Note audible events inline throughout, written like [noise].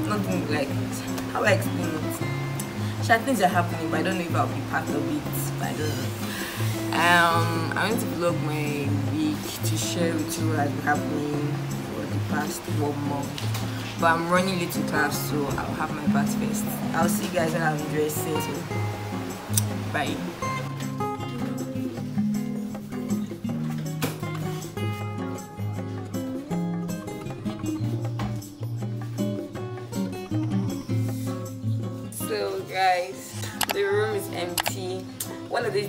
not. Nothing like how I explain it. Sure, things are happening, but I don't know if I'll be part of it. But I don't know. Um, I want to vlog my week to share with you what has been happening for the past one month. But I'm running late to class, so I'll have my bath first. I'll see you guys when I'm dressed. So, bye.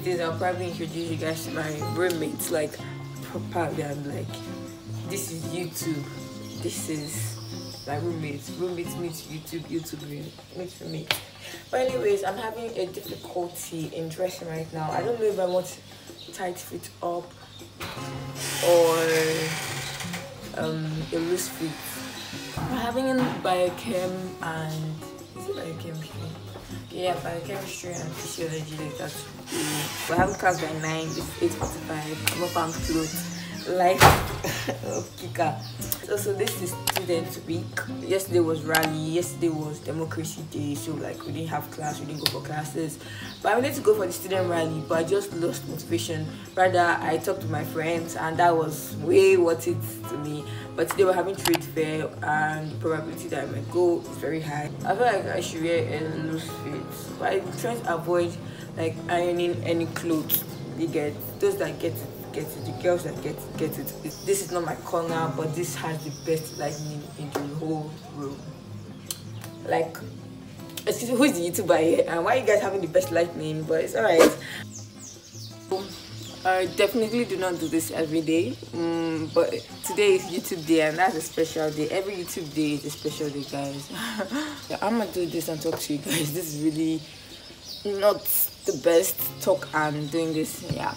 Days I'll probably introduce you guys to my roommates like properly and like this is YouTube. This is my roommates. Roommates meet YouTube, YouTube meet roommate. But anyways, I'm having a difficulty in dressing right now. I don't know if I want tight fit up or um, a loose fit. I'm having a biochem and is it biochemistry? Yeah, biochemistry and physiology today. We're having class by 9, it's 8.45. I'm up clothes. Like [laughs] Kika. So, so this is student week. Yesterday was rally, yesterday was democracy day, so like we didn't have class, we didn't go for classes. But I wanted to go for the student rally, but I just lost motivation. Rather I talked to my friends and that was way worth it to me. But today we're having trade fair and the probability that I might go is very high. I feel like I should wear a loose fit. But I'm trying to avoid like ironing any clothes you get. Those that get it get it. The girls that get get it. This is not my corner, but this has the best lighting in the whole room. Like, excuse me, who is the YouTuber here? And why you guys having the best lightning? But it's alright. I definitely do not do this every day, mm, but today is YouTube day and that's a special day. Every YouTube day is a special day, guys. [laughs] yeah, I'm gonna do this and talk to you guys. This is really not the best talk I'm doing this. Yeah.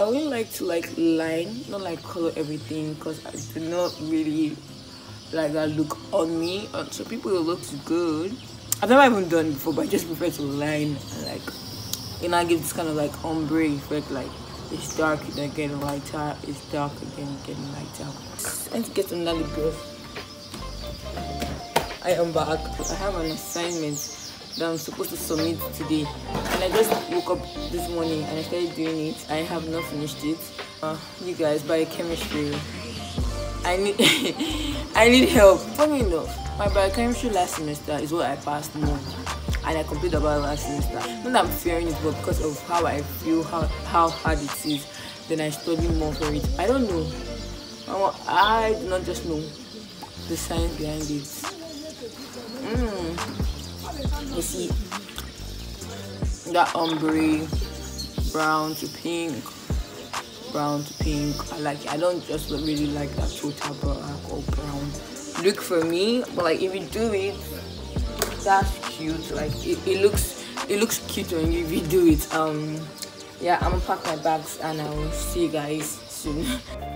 I wouldn't like to like line, not like color everything because I do not really like that look on me. And so people it looks good. I've never even done before, but I just prefer to line and like you know I give this kind of like ombre effect like it's dark then getting lighter, it's dark again getting lighter. Let's get lip gloss. I am back. I have an assignment that I'm supposed to submit today. And I just woke up this morning and I started doing it. I have not finished it. Uh, you guys, biochemistry. I need [laughs] I need help. Funny enough, my biochemistry last semester is what I passed more. And I completed about last semester. Not that I'm fearing it, but because of how I feel, how how hard it is, then I study more for it. I don't know. I do not just know the science behind it. Mm you see that ombre brown to pink brown to pink. I like it. i don't just really like that total black or brown. Look for me but like if you do it that's cute. Like it, it looks it looks cute when you, you do it. Um yeah i'm gonna pack my bags and i will see you guys soon [laughs]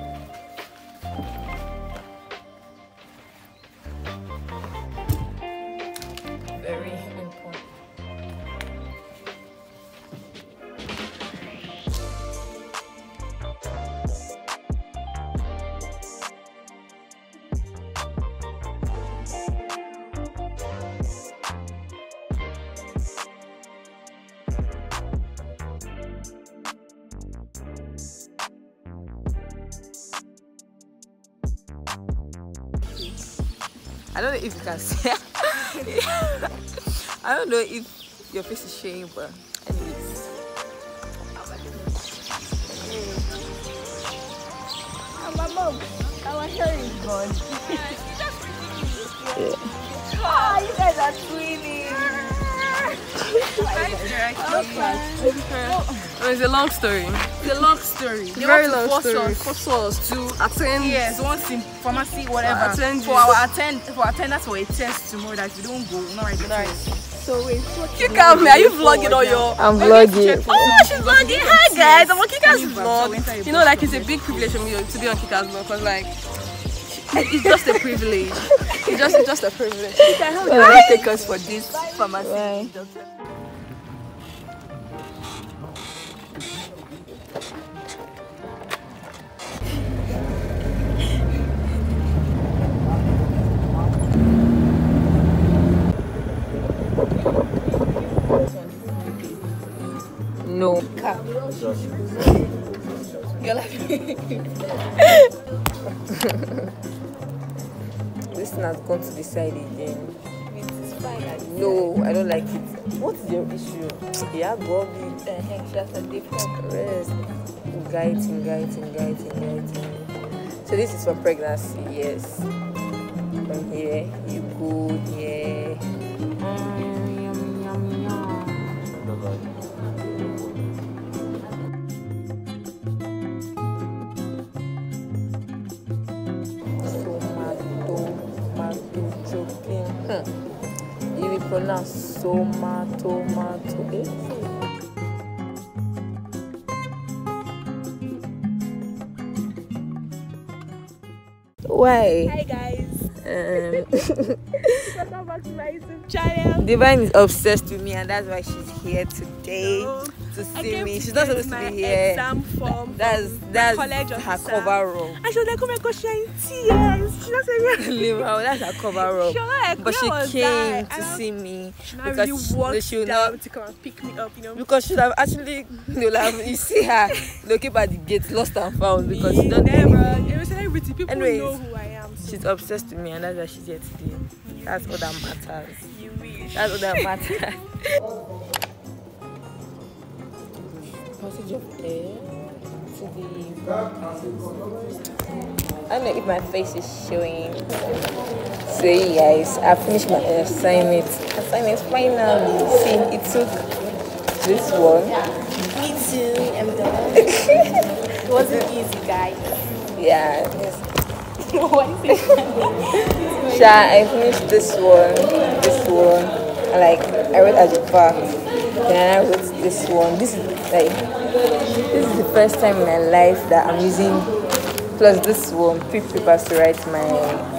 can see. [laughs] I don't know if your face is showing, but anyways. my mom, our hair is gone. [laughs] Ah, you guys are twinning. [laughs] Oh, it's a long story. It's a long story. They Very want to long force story. Us, force us to Attend. yes, once in pharmacy, whatever. attend for our attend for attendance for a test tomorrow that if we don't go, we're not ready. Nice. So wait, what Kick out me. Are you vlogging on your? I'm We're going to vlogging. Oh, she's vlogging. Hi, guys. I'm on Kika's Leave back, so vlog. we enter a You know, like it's a big privilege for me to be on Kika's vlog because like it's just a privilege. It's just it's just a privilege. Kika, how can you take us for this pharmacy? No. You're like [laughs] This thing has gone to the side again. No, I don't like it. What is your issue? Yeah, Bobby. The heck, that's a different. Rest. Guiding, guiding, guiding, guiding. So this is for pregnancy, yes. From here, you go here. Tomato, mm. Pronounce soma? Why? Hi guys, Um, [laughs] welcome back to my YouTube channel. Divine is obsessed with me, and that's why she's here today to see me. to She's not get supposed to be here. Exam form. That's that's college her cover up. And she was like, "Oh my gosh, you're in tears." She said, [laughs] Leave her. That's her cover up. She like, But she came that?" to see me She because really she- she will down now to come and pick me up, you know. because she would have actually you know like you see her looking at the gate lost and found because she Me, don't do never. anything. It was celebrity. People Anyways, know who I am. So She's obsessed with me, and that's why she's here today. That's all that matters. you wish. That's all that [laughs] matters. [laughs] Passage of air to the. I don't know if my face is showing. So, guys, I finished my assignment. Assignment finally. See, it took this one. Me too. I'm done. [laughs] it wasn't easy, guys. Yeah. [laughs] what is it? Sha, I finished this one, this one, and like I wrote at the back. Then I wrote this one. This is like this is the first time in my life that I'm using plus this one three papers to write my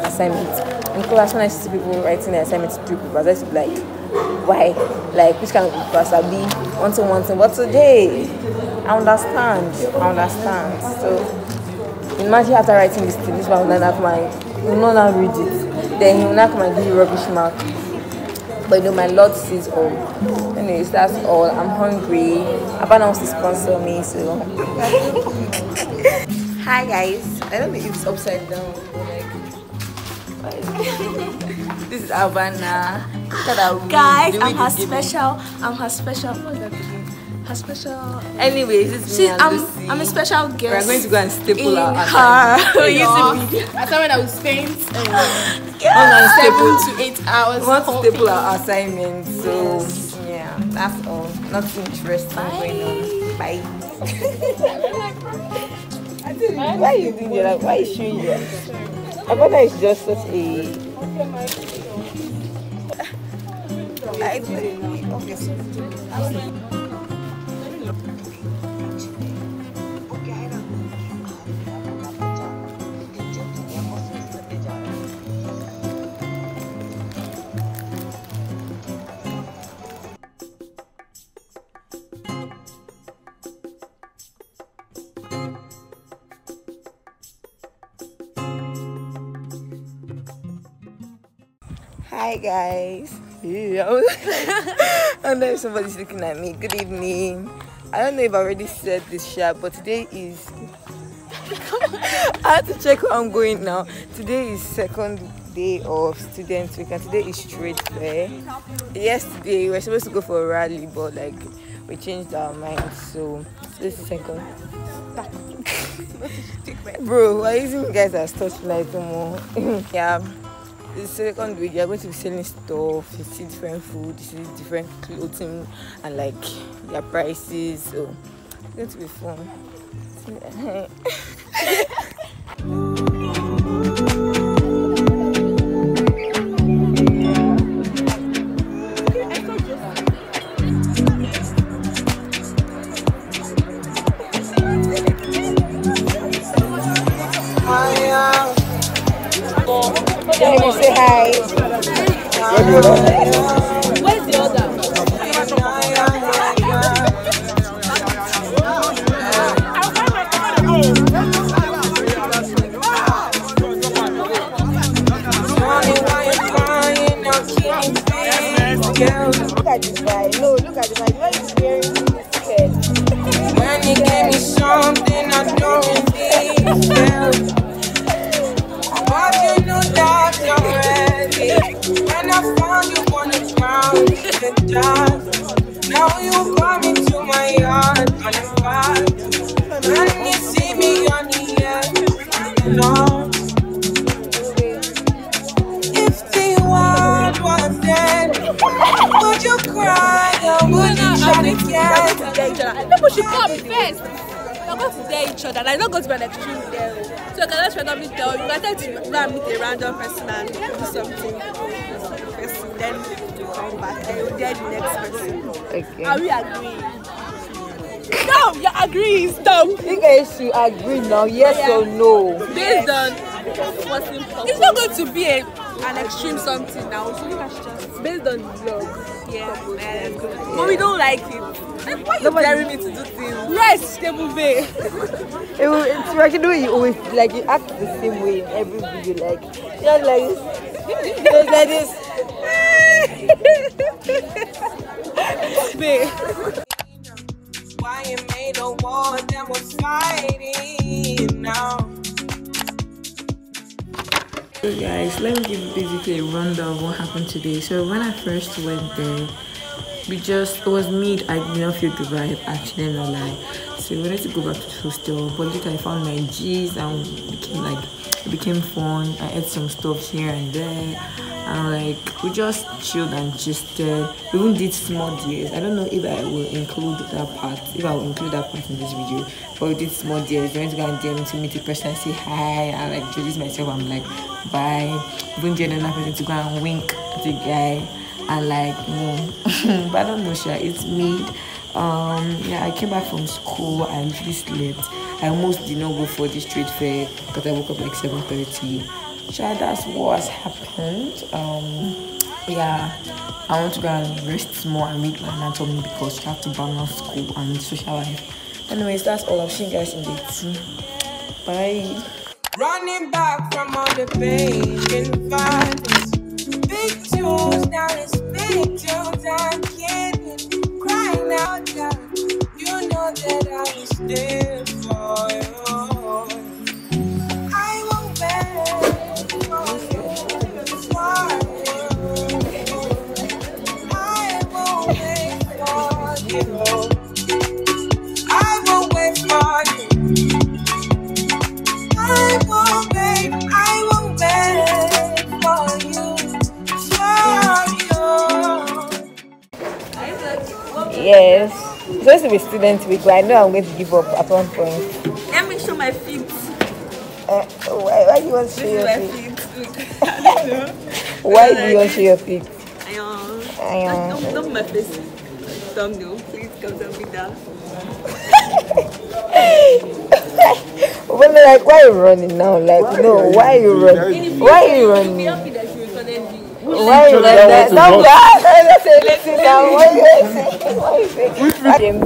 assignment. In class, when I see people writing their assignments three papers, I be like, why? Like which kind of papers are be one to one thing? But today, I understand. I understand. So. Imagine after writing this thing, this one will not have my, will not read it. Then he will not come and give you rubbish mark. But you know, my Lord sees all. Anyways, that's all. I'm hungry. Abana wants to sponsor me, so. [laughs] Hi guys. I don't know if it's upside down. Like, [laughs] this is Abana. Look at that Guys, I'm her special. I'm her special. Her special. Anyways, this is She, me and I'm, Lucy. I'm a special guest. We're going to go and staple in our her assignment. [laughs] [laughs] YouTube video. Assignment I will spend um, One and staple. seven to eight hours. We want to staple our assignment, so yeah, that's all. Nothing interesting going on. Bye. [laughs] why are you doing that? Like, why are you showing your? Abana is just such a. I okay. Hi guys. [laughs] I know if somebody's looking at me. Good evening. I don't know if I already said this share, but today is [laughs] I had to check where I'm going now. Today is second day of student week and today is straight fair. Yesterday we were supposed to go for a rally but like we changed our minds so this is second. [laughs] Bro, why using you guys as torchlight more? yeah. The second week, you're going to be selling stuff, you see different food, you see different clothing, and like their prices. So it's going to be fun. [laughs] [laughs] Look you agree. Stop. You guys should agree now, yes or no. Based on what's important. It's not going to be a, an extreme something now. So you guys just based on the vlog. Yeah, man. But we don't like it. Like, why you daring me to do things? Yes, stable bay. [laughs] It will, it's like you know you always like you act the same way in every video, like you're like this, you're like this. Why you made a war that was fighting now? So guys, let me give you basically a rundown of what happened today. So when I first went there, we just it was mid. I did not feel the vibe. Actually, no lie. So we wanted to go back to the hostel, but later I found my G's and became like it became fun. I ate some stuff here and there, and like we just chilled and gisted. We even did small deals. I don't know if I will include that part. If I will include that part in this video, but we did small deals. We went to go and DM to meet the person and say hi. I like introduce myself. I'm like bye. Even did another person to go and wink at the guy and like no [laughs] but i don't know sure it's mid um yeah i came back from school i literally slept. I almost did not go for the street fair because i woke up like 7 30 sure that's what has happened. Um yeah i want to go and rest more and read my anatomy because you have to balance school and social life. Anyways that's all. I've seen guys in the tea bye. Running back from all the pain. Now it's tunes. I'm. Crying out. You know that I was there for you. Yes it's supposed to be student week but i know i'm going to give up at one point Let me show my feet. Uh, why, why do you want to show your feet? feet. [laughs] [laughs] Why do you want to show your feet? I um, I, don't, don't my face. Thumbnail. Please come tell me that. [laughs] But like, why are you running now? Like, no, why are you running? Why are you running? Why are you running? That? No, God, I say listen now. Why are you saying? Why are you saying?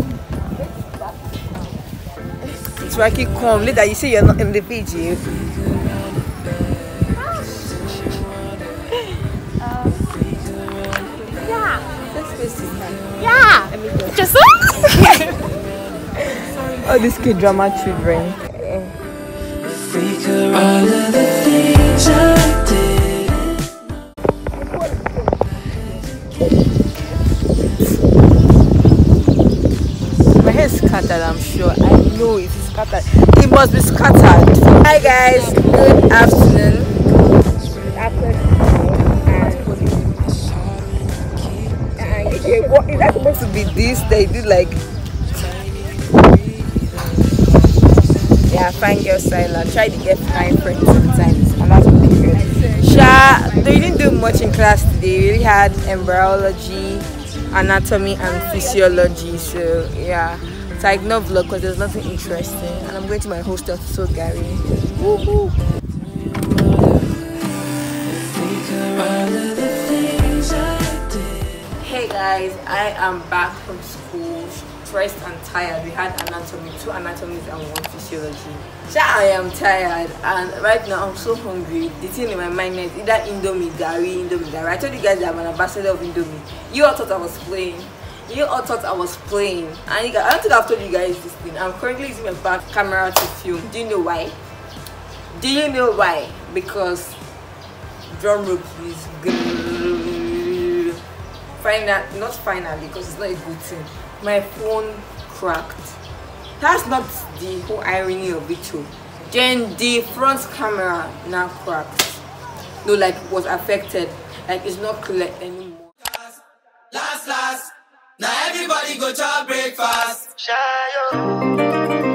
It's Rocky, come. Later, you say you're not in the video. All these kid drama children. her all of the things scattered, I'm sure. I know it is scattered. It must be scattered. Hi guys, good afternoon. Okay, what is that supposed to be this? They did like Yeah, fine girl silent. Try to get fine friends sometimes and that's period. Sha they didn't do much in class today. We really had embryology, anatomy and physiology. So yeah. So I ignore vlog because there's nothing interesting. And I'm going to my hostel to so garri. Woohoo! Hey guys, I am back from school, stressed and tired. We had anatomy, two anatomies and one physiology. Sha, I am tired and right now I'm so hungry. The thing in my mind is either Indomie, garri, Indomie, garri. I told you guys that I'm an ambassador of Indomie. You all thought I was playing. You all thought I was playing. And you guys, I don't think I've told you guys this thing. I'm currently using my back camera to film. Do you know why? Do you know why? Because drum roll please. Final, not finally, because it's not a good thing. My phone cracked. That's not the whole irony of it too. Then the front camera now cracked. No, like was affected. Like it's not clear anymore. Last, last. Now everybody go to breakfast. Choco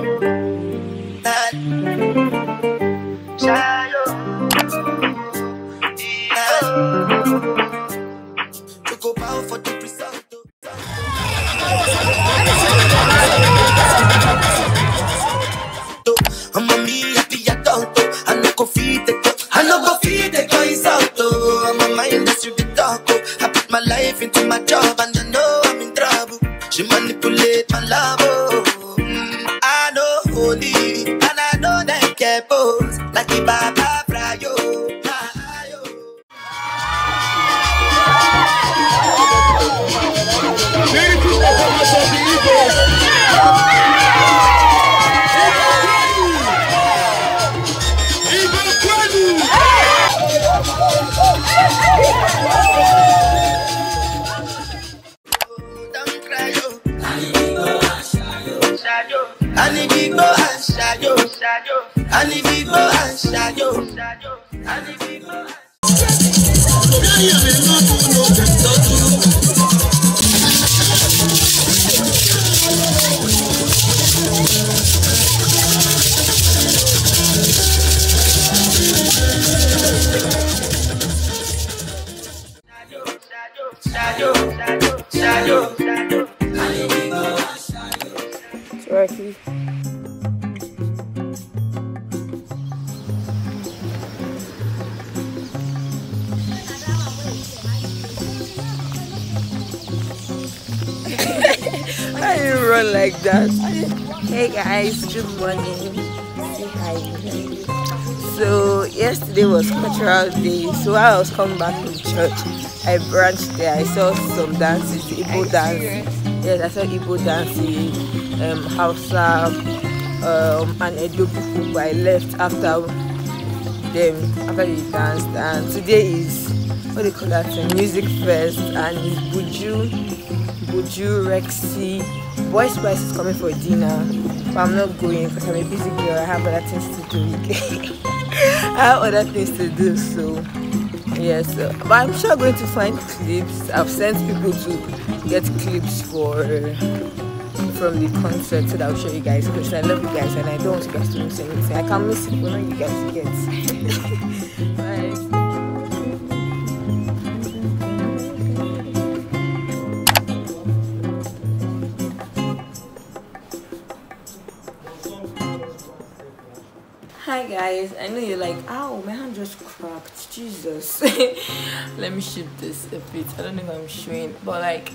cultural day. So while I was coming back from church, I branched there. I saw some dances, Igbo dance. Yes, I saw Igbo dancing, um, Hausa, um, and Edo people. But I left after them after they danced. And today is what do you call that? A music fest, and it's Buju, Buju, Rexy. Boy Spyce is coming for dinner, but I'm not going because I'm a busy girl. I have other things to do. [laughs] I have other things to do, so yes. Uh, but I'm sure I'm going to find clips. I've sent people to get clips for from the concert that I'll show you guys because I love you guys and I don't want you guys to miss anything. I can't miss it, not you guys get. [laughs] guys, I know you're like, ow, my hand just cracked. Jesus. [laughs] Let me shoot this a bit. I don't know if I'm showing, but like,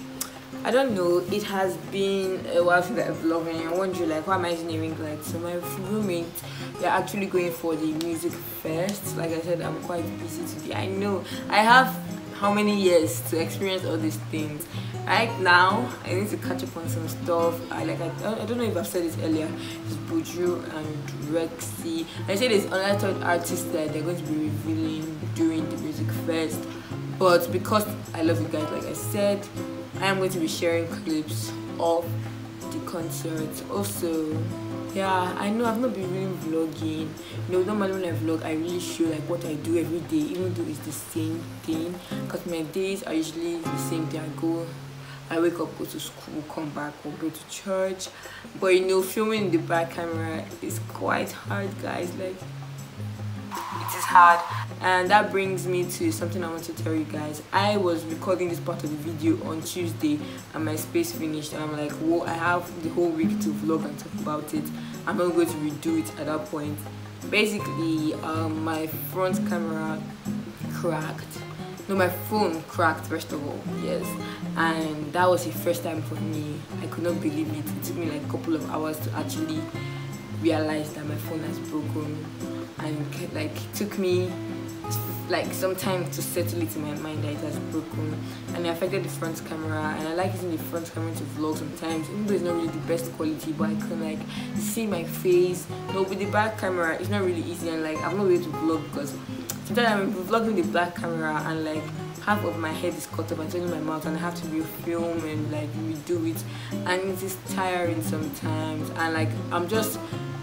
I don't know. It has been a while since I've vlogged, and I wonder like, why am I using ring light? So my roommate, they're actually going for the music first. Like I said, I'm quite busy today. I know. I have how many years to experience all these things. Right now i need to catch up on some stuff. I like i, I don't know if i've said this earlier. It's buju and rexy. I said there's another third artist that they're going to be revealing during the music fest. But because i love you guys like i said i am going to be sharing clips of the concert also yeah i know i've not been really vlogging. You know normally when i vlog i really show like what i do every day even though it's the same thing. Because my days are usually the same day. I go i wake up go to school come back or go to church. But you know filming the back camera is quite hard guys. Like it is hard. And that brings me to something i want to tell you guys. I was recording this part of the video on tuesday and my space finished and i'm like whoa i have the whole week to vlog and talk about it. I'm not going to redo it at that point. Basically um, my front camera cracked. No my phone cracked first of all yes. And that was the first time for me. I could not believe it. It took me like a couple of hours to actually realize that my phone has broken and like it took me like some time to settle it in my mind that it has broken. And it affected the front camera and I like using the front camera to vlog sometimes even though it's not really the best quality but I can like see my face. No with the back camera it's not really easy and like I'm not able to vlog because sometimes I'm vlogging the black camera and like half of my head is cut off and turning my mouth and I have to refilm and like redo it. And it is tiring sometimes and like I'm just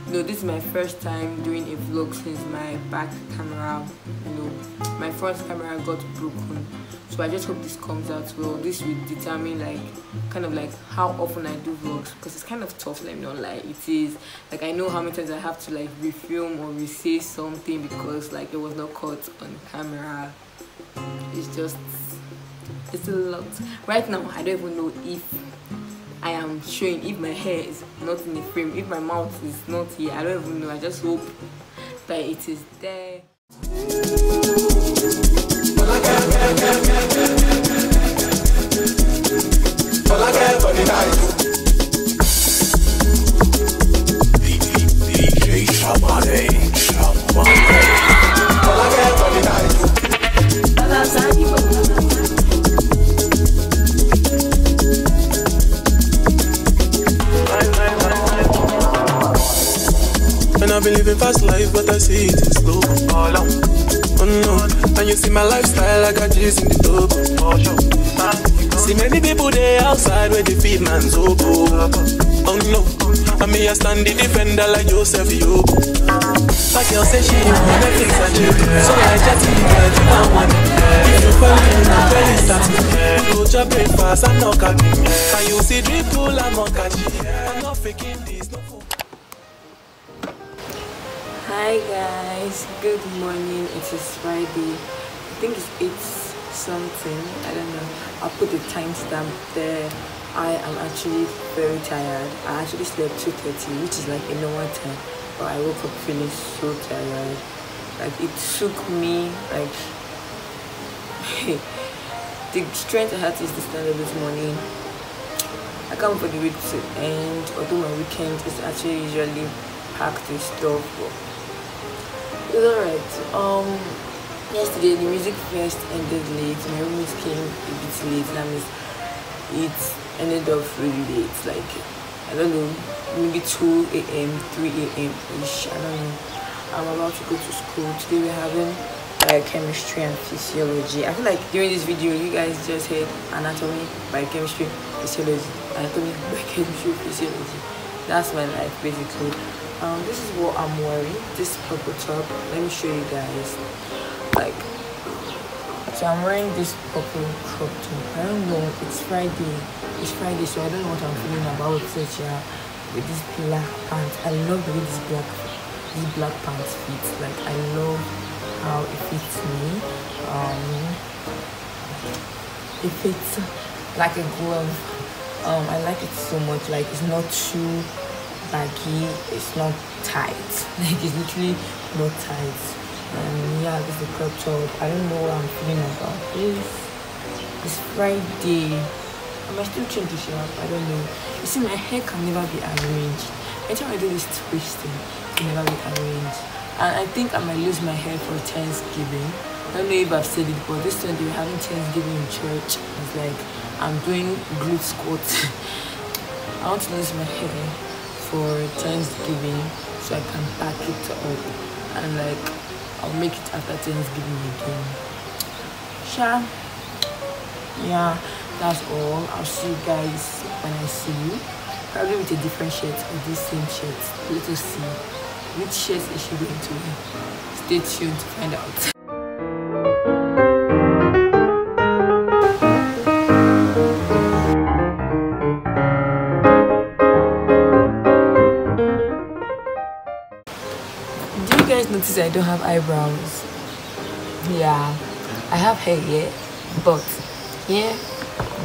no this is my first time doing a vlog since my back camera you know my front camera got broken. So i just hope this comes out well. This will determine like kind of like how often i do vlogs because it's kind of tough let me not lie. It is like i know how many times i have to like refilm or re-say something because like it was not caught on camera. It's just it's a lot. Right now i don't even know if I am showing if my hair is not in the frame, if my mouth is not here, I don't even know. I just hope that it is there. DJ living fast life, but I see it in slow. Oh no, and you see my lifestyle, I got G's in the top. See many people there outside where they feed man's oboe. Oh. oh no, and me I stand the defender like Joseph Yobo. My girl say she want Netflix and chill, so I just need get you that one. If you fall in, I'm very starting. Go to breakfast, I'm not catching. And you see drip pull, I'm not catching. I'm not faking Hi guys, good morning. It is Friday. I think it's 8 something. I don't know. I'll put the timestamp there. I am actually very tired. I actually slept 2.30, which is like a normal time. But I woke up feeling so tired. Like it took me like [laughs] the strength I had to stand up this morning. I can't for the week to end. Although my weekend is actually usually packed with stuff. It's alright. Um, yesterday the music fest ended late. My roommate came a bit late. That means it ended up really late. Like I don't know, maybe 2 a.m., 3 a.m. ish. I don't know. I'm about to go to school. Today we're having biochemistry and physiology. I feel like during this video you guys just heard anatomy, biochemistry, physiology, anatomy, [laughs] biochemistry, physiology. That's my life basically. Um, this is what I'm wearing. This purple top. Let me show you guys. Like, so I'm wearing this purple crop top. I don't know. It's Friday. It's Friday, so I don't know what I'm feeling about it. Yeah, with this black pants. I love the way this black, this black pants fits. Like, I love how it fits me. Um, it fits like a glove. Um, I like it so much. Like, it's not too baggy it's not tight. [laughs] Like it's literally not tight. And yeah this is the crop top. I don't know what i'm feeling about this. It's friday. I might still change the shape i don't know. You see my hair can never be arranged. Anytime i do this twisting it can never be arranged. And i think i might lose my hair for thanksgiving. I don't know if I've said it, but this Sunday we're having Thanksgiving in church. It's like I'm doing glute squats. [laughs] I want to lose my hair for Thanksgiving so I can pack it up and like I'll make it after Thanksgiving again. Sure. Yeah, that's all. I'll see you guys when I see you. Probably with a different shirt or this same shirt. Let us see. Which shirt is she going to wear? Stay tuned to find out. Notice I don't have eyebrows? Yeah, I have hair, yeah, but yeah,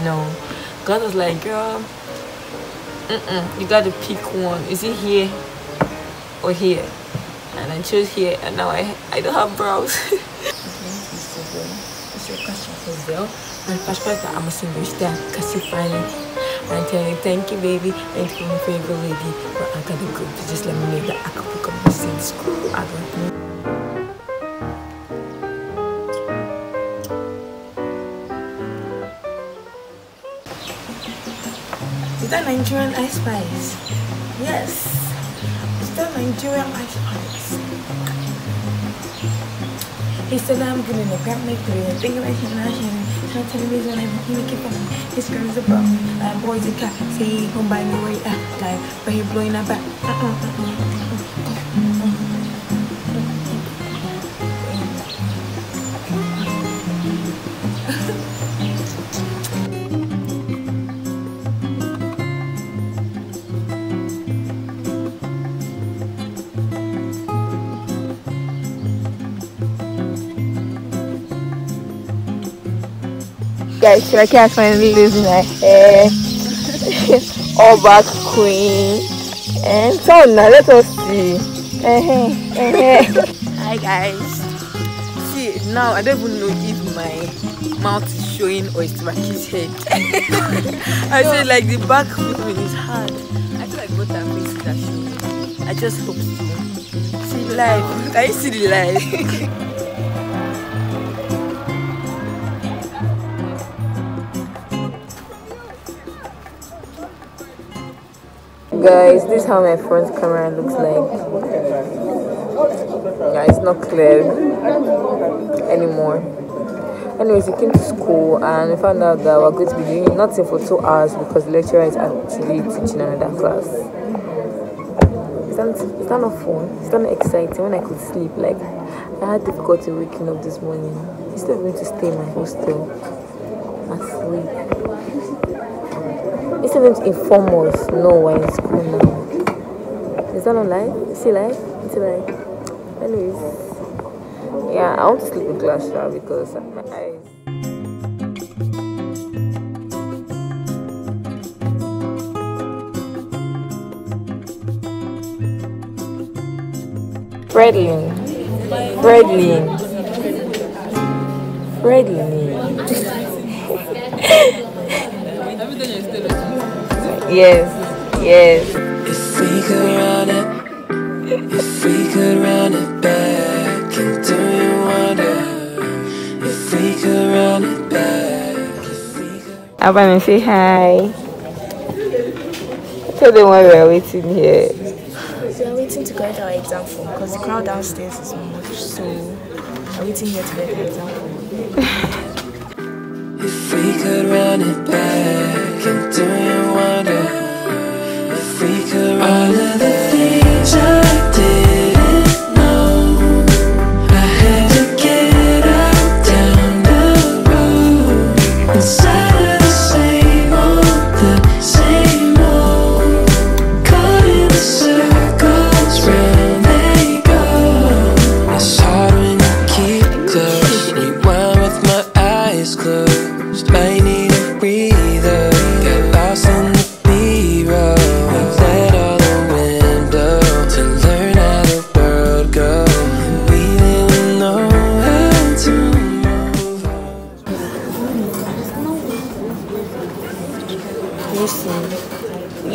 no. God was like, girl, mm-mm, you gotta pick one. Is it here or here? And I chose here, and now I I don't have brows. [laughs] okay, it's your question for Zell. First part I'm a single star, cause you I'm telling you, thank you, baby. Thank you for my favorite lady. But I gotta go just let me know that I can pick up the same school. I know. Is that Nigerian ice spice? Yes. Is that Nigerian ice spice? He said I'm good in the grab my three and about to television and he make it fun. His girl's a bum. Uh, boys a cat. Say he gon' buy me way up. Uh, Die. But he blowing up back. Uh-uh, uh-uh. Guys, Shrek has finally losing my hair. [laughs] All back queen. And so now let us see. [laughs] Hi guys. See now I don't even know if my mouth is showing or it's Raki's head. [laughs] I feel like the back movement is hard. I feel like both our faces are showing. I just hope so. See live. Can you see the live? Guys, this is how my front camera looks like. Yeah, it's not clear anymore. Anyways, we came to school and we found out that we're going to be doing nothing for two hours because the lecturer is actually teaching another class. Is that not fun? That not exciting when I could sleep? Like, I had difficulty waking up this morning. Instead of going to stay in my hostel and sleep. Instead of them to inform us, no, we're in school now. Is that not live? Is it live? Is it live? Anyways, yeah, I want to sleep with glass shower because my eyes. Fredlin. Fredlin. Fredlin. Yes, yes. If we could run it, if we could run it back, and do you wonder if we could run it back? If we could. Abba, say hi. Tell them why we are waiting here. We are waiting to get our exam form because the crowd downstairs is much, so we're waiting here to get the exam form. [laughs] If we could run it back, and do you wonder could all of the things I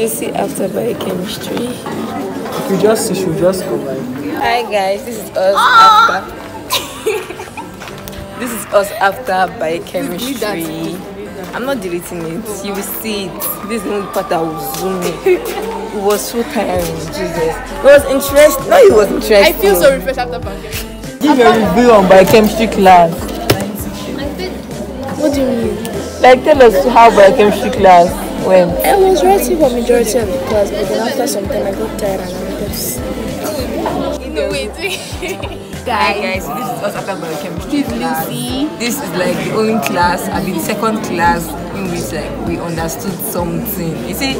Lucy. Lucy after biochemistry. You just, you should just go like. Hi guys, this is us ah! after. [laughs] This is us after biochemistry. I'm not deleting it. You will see it. This is the only part that will zoom in. It was so tiring, Jesus. It was interesting. No, it was interesting. I feel so refreshed after biochemistry. Give your review on biochemistry class. What do you mean? Like, tell us how biochemistry class went. I was writing for majority of the class, but then after some time I got tired and I wanted to sleep. No, wait, wait. Hi guys, this is us after biochemistry. This is Lucy. This is like the only class, I mean the second class in which like we understood something. You see,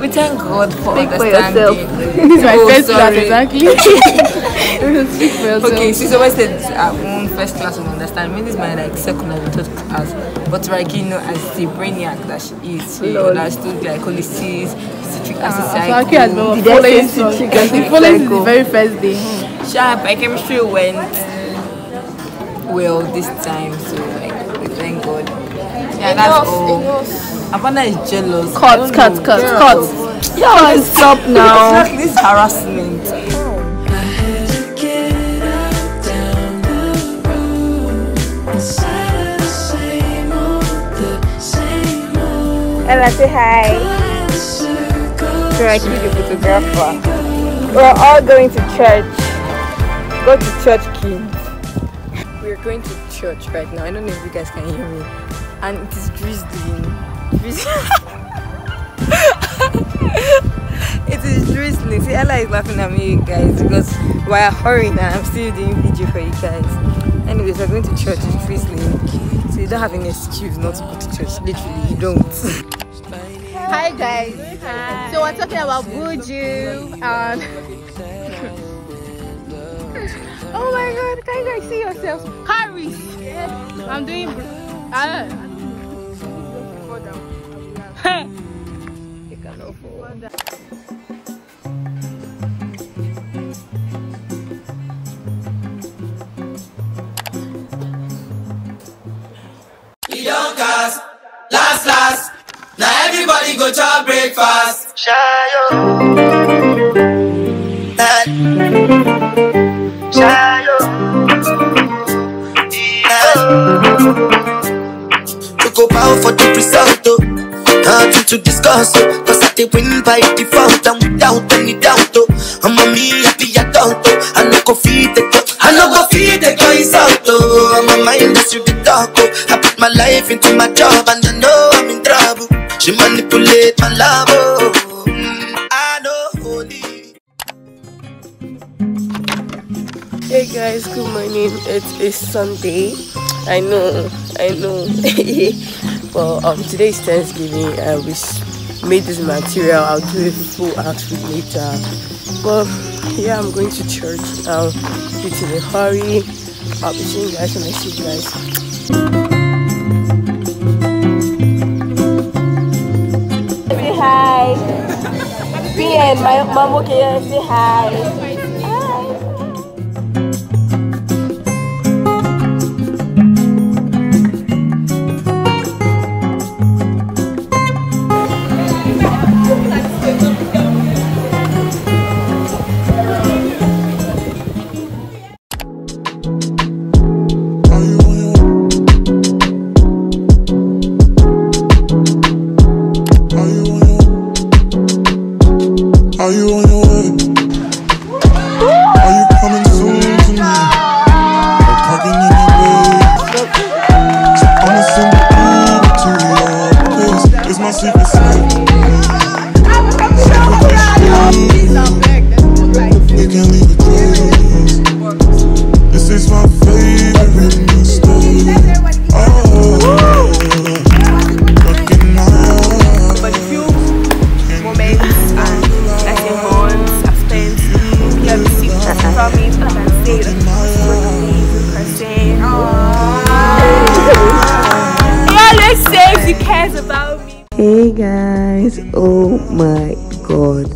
we thank God for Speak for understanding. yourself. [laughs] This is my Oh, first class, sorry. [laughs] exactly. Speak for yourself. Okay, she always said our own first class will understand. Maybe this is my like second or third class. But like you know, as the brainiac that she is, she understood glycolysis, citric acid So Aki has cycle. been Did I following citric acid since cycle? the [laughs] very first day. Sure, biochemistry went well this time, so like we thank God. Yeah, that's all. Amanda is jealous. I Cut, cut, cut, Girl. cut. Yeah, stop [laughs] now. Exactly, this harassment. Ella, say hi. I keep the photographer. We're all going to church. Go to church, kids. We're going to church right now. I don't know if you guys can hear me. And it is drizzling. Drizz- [laughs] it is drizzling. See, Ella is laughing at me, guys, because we're hurrying and I'm still doing video for you guys. Anyways, we're going to church. It's drizzling. So you don't have any excuse not to go to church. Literally, you don't. [laughs] Hi guys. So we're talking about Buju and [laughs] Oh my god, can you guys see yourselves? Harris. I'm doing uh, [laughs] Shayo. Eh. Shayo. To go bow for the result, oh. Nothing to discuss, oh. Cause I did win by default and without any doubt, oh. I'm a me happy adult, oh. I no go feed the cup. I no go feed the guys out, oh. I'm a mindless you the talk, oh. I put my life into my job and I know I'm in trouble. She manipulate my love, oh. Good morning. It is Sunday. I know, I know. [laughs] well, um, today is Thanksgiving. I wish made this material. I'll do a full outfit later. But yeah, I'm going to church now. It's in a hurry. I'll be seeing you guys when I see you guys. Say hi. BN, my mom, okay, say hi.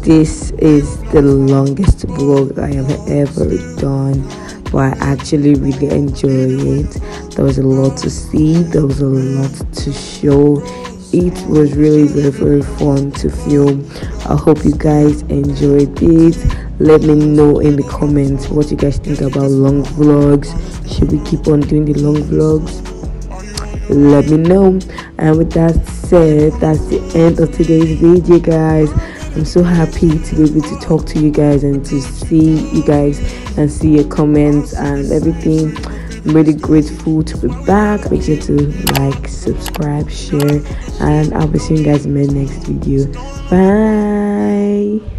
This is the longest vlog I have ever done, but I actually really enjoy it. There was a lot to see, there was a lot to show. It was really very very fun to film. I hope you guys enjoyed this. let me know in the comments what you guys think about long vlogs should we keep on doing the long vlogs let me know and with that said that's the end of today's video guys i'm so happy to be able to talk to you guys and to see you guys and see your comments and everything. I'm really grateful to be back. Make sure to like subscribe share and i'll be seeing you guys in my next video. Bye